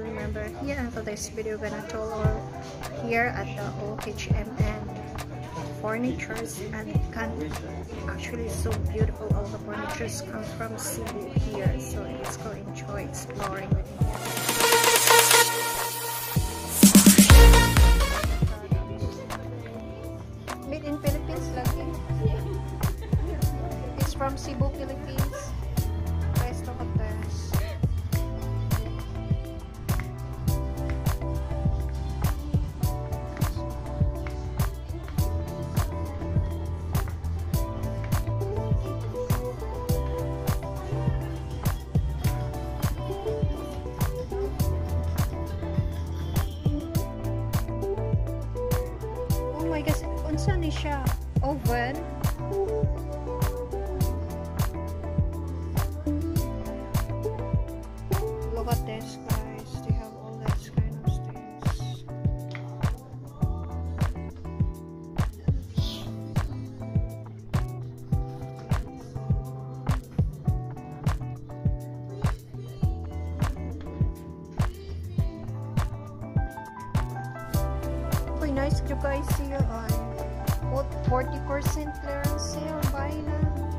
Remember, here this video gonna tour here at the OHMN furnitures and can actually so beautiful. All the furnitures come from Cebu here so let's go enjoy exploring with me. Made in Philippines lagi it's from Cebu Philippines siya? Oven? Look at this guys, they have all that kind of things. Uy, nice you guys see on what 40% clearance sale buy na.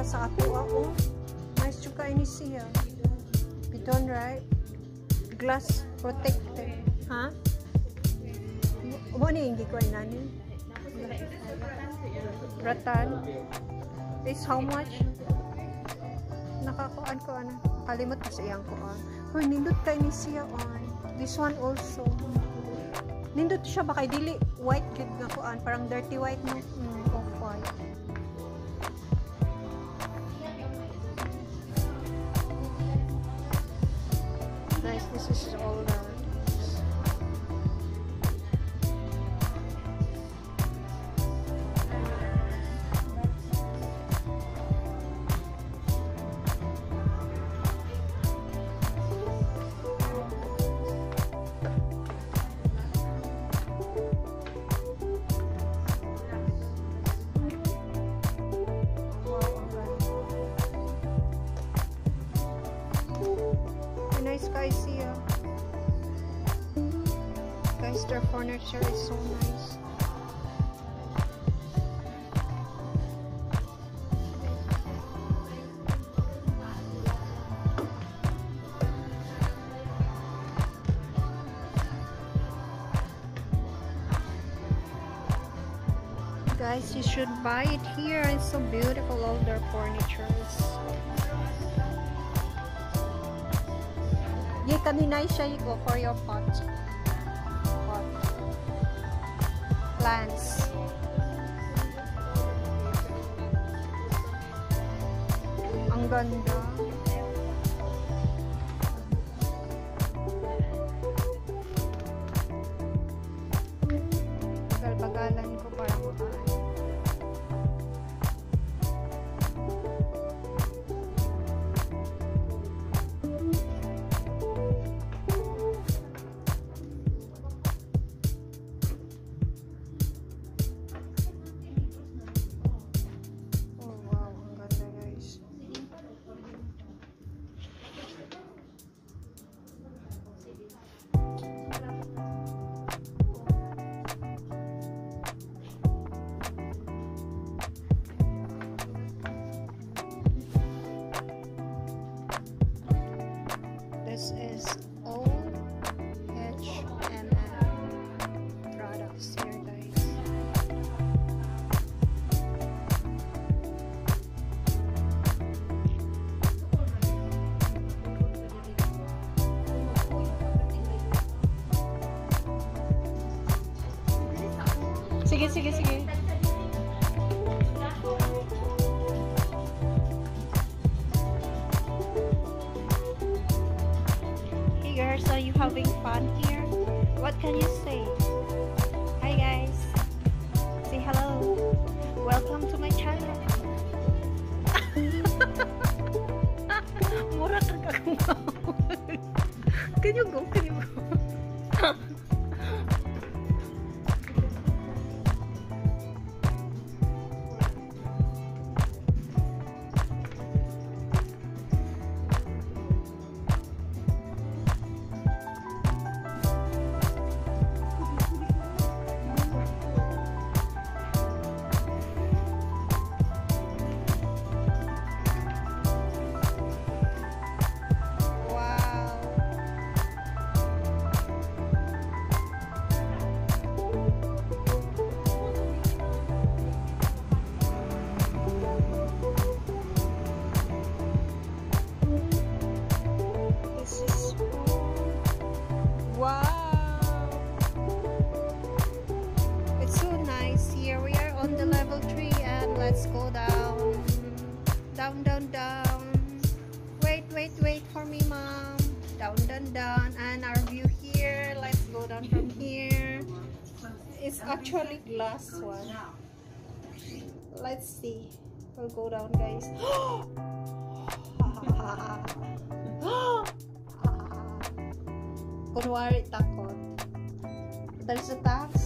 Siya sa ato ako. Nice yung kain siya. Bidon, right? Glass protected. Ha? Mo ni hindi ko nani. Ratan. Is how much? Nakakuan ko ano. Kalimot ko sa iyang kuan. Hoy, nindot kay ni siya on. This one also. Nindot siya ba kay dili white gid nga kuan, parang dirty white no. Nice guys here. Guys, their furniture is so nice. Guys, you should buy it here. It's so beautiful, all their furnitures. Ye kanina siya you go for your pot. Pot. Plants. Ang ganda. Sige, sige, sige. Hey girls, are you having fun here? What can you say? last one. Let's see. We'll go down, guys. Kunwari takot. There's a tax.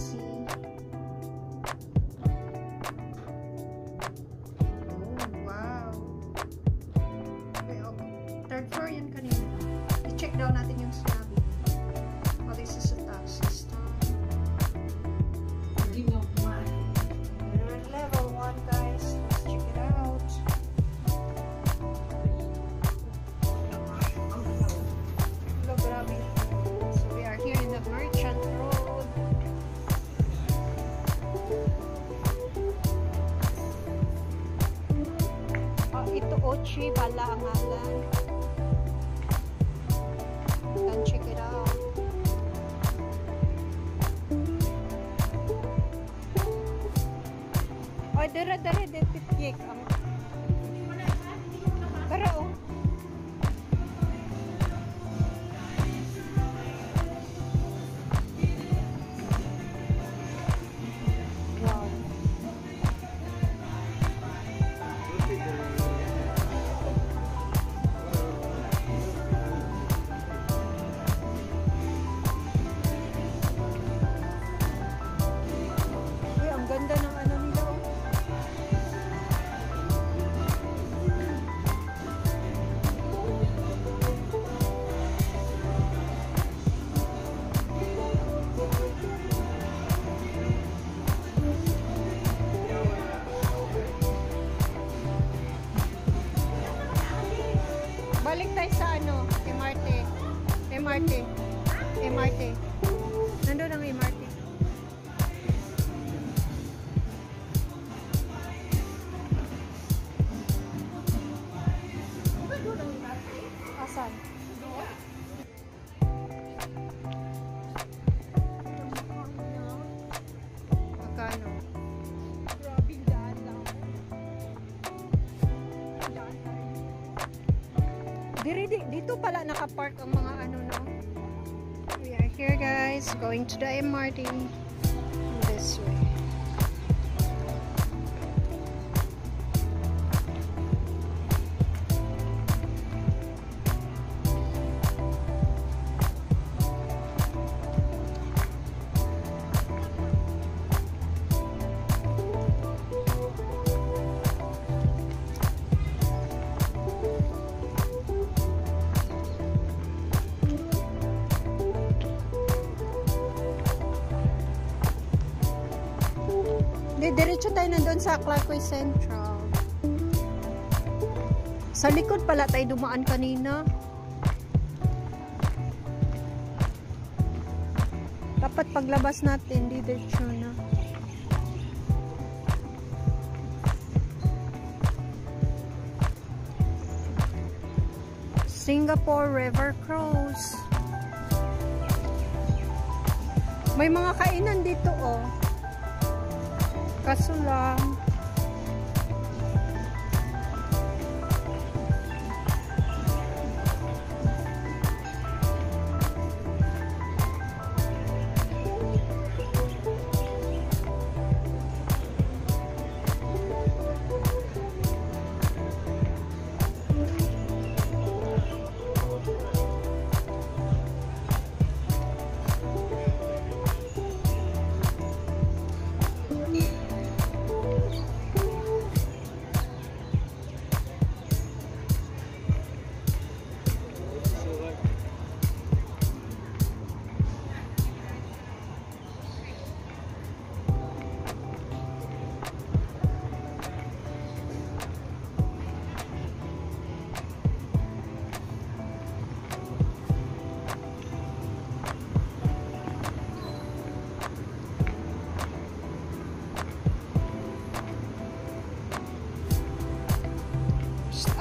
रद्दा रद्दा एक cake Balik tayo sa ano, MRT. MRT. MRT. pala nakapark ang mga ano no. We are here guys, going to the MRT this way. tayo nandun sa Clarkway Central. Sa likod pala tayo dumaan kanina. Dapat paglabas natin, diretso na. Singapore River Cruise. May mga kainan dito oh kaso lang.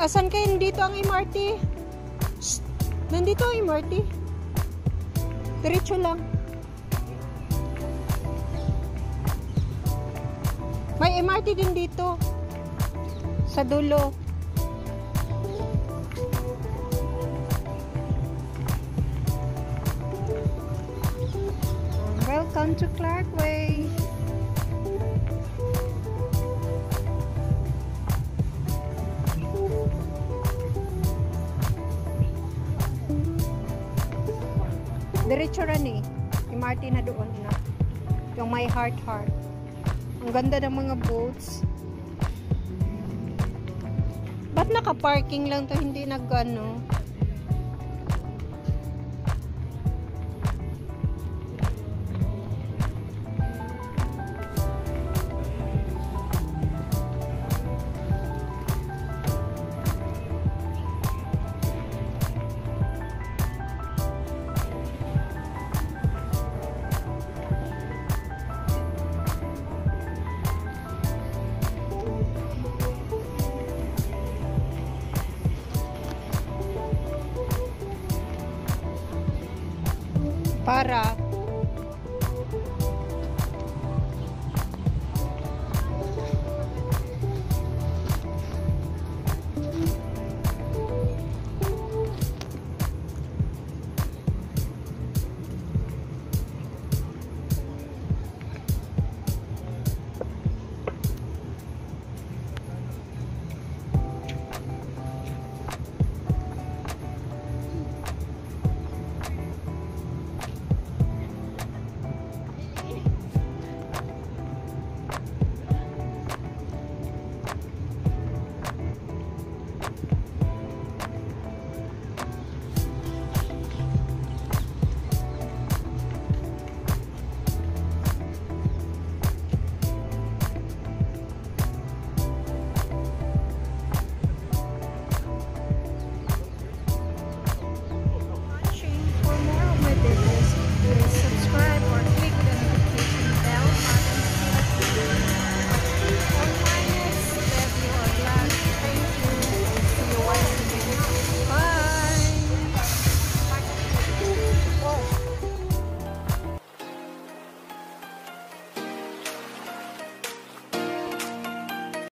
Asan kayo? Dito ang MRT. Shh. Nandito ang MRT. Diretso lang. May MRT din dito. Sa dulo. Welcome to Clarkway. Diretso rin eh. MRT na doon na. Yung may heart heart. Ang ganda ng mga boats. Ba't naka-parking lang to hindi nag-ano?